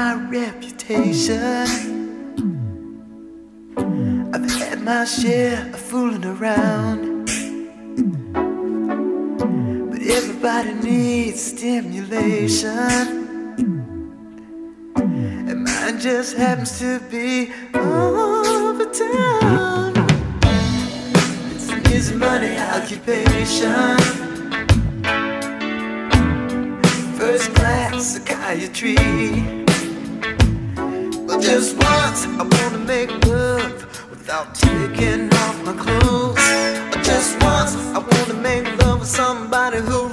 my reputation. I've had my share of fooling around. But everybody needs stimulation. And mine just happens to be overtime. It's an easy money occupation first class psychiatry. Just once, I wanna make love without taking off my clothes. Just once, I wanna make love with somebody who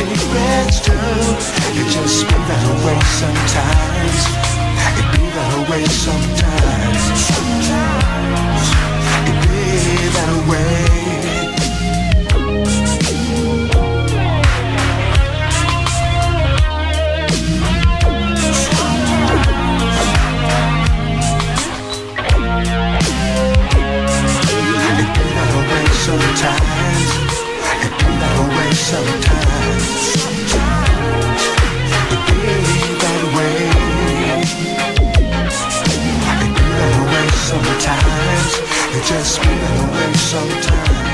Secrets friends do It just be that way sometimes. It be that way sometimes. It be that way It be that way sometimes. It be that way sometimes. You're just spinning away sometimes.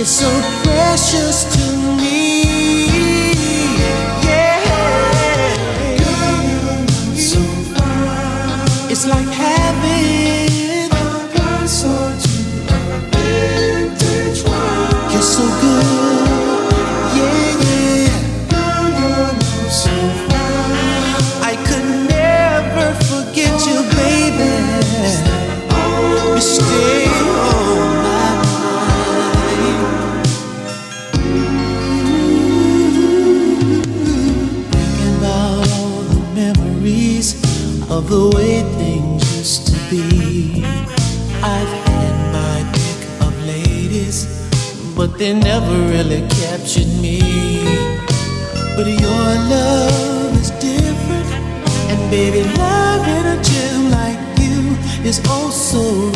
is so precious to me. the way things used to be. I've had my pick of ladies, but they never really captured me. But your love is different, and baby, loving a gem like you is oh also.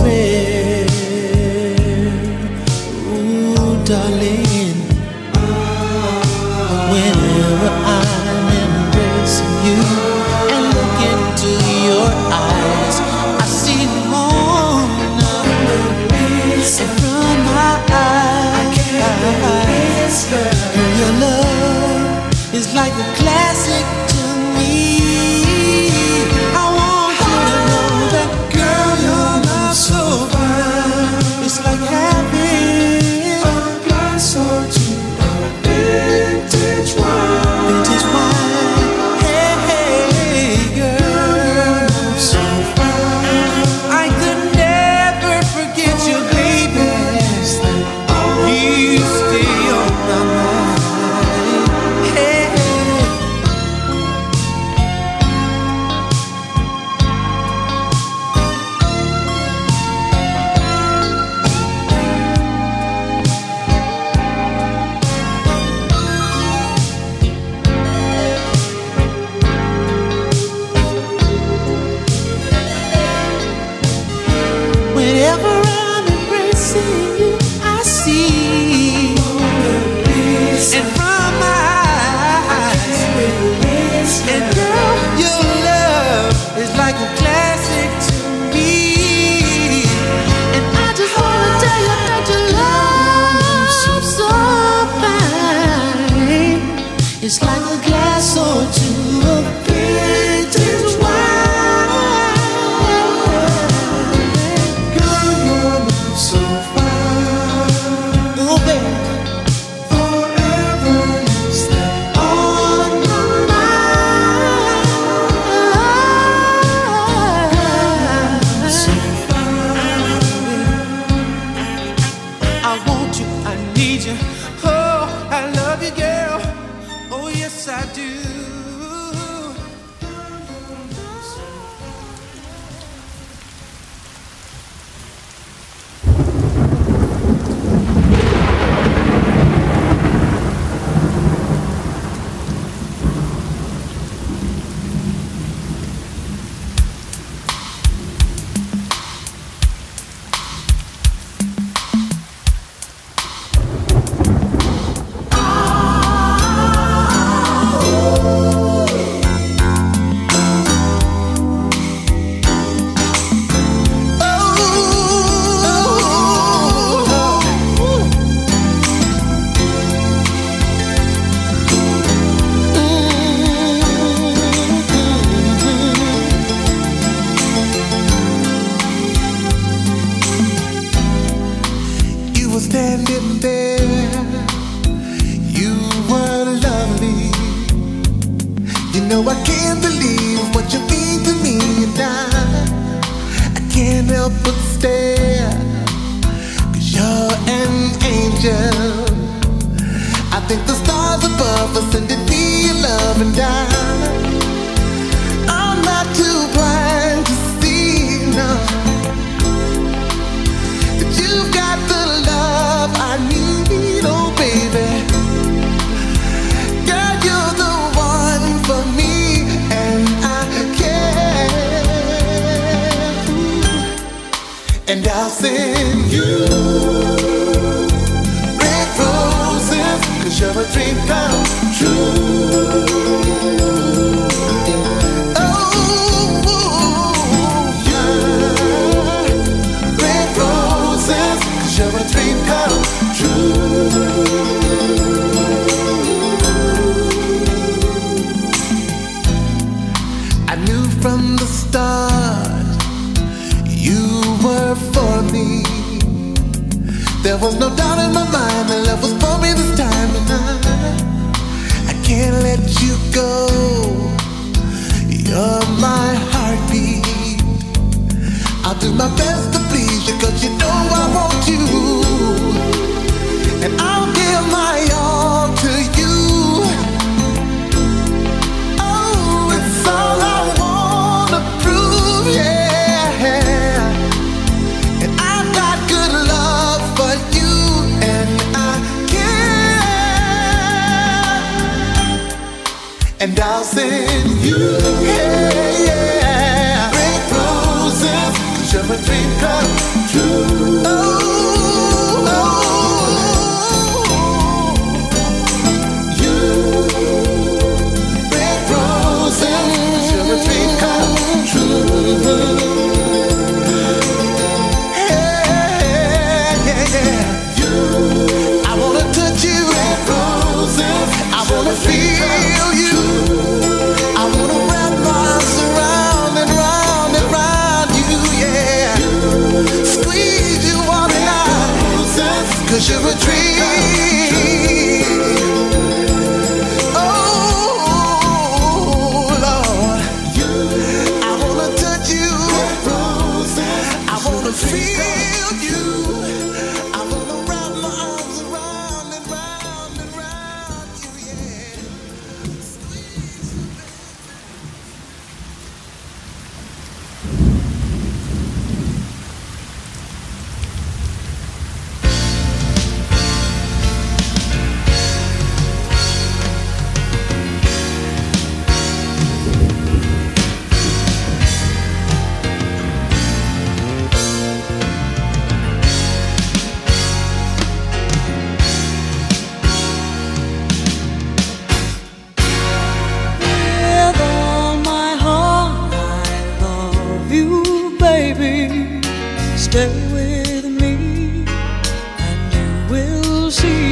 True. 是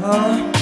huh?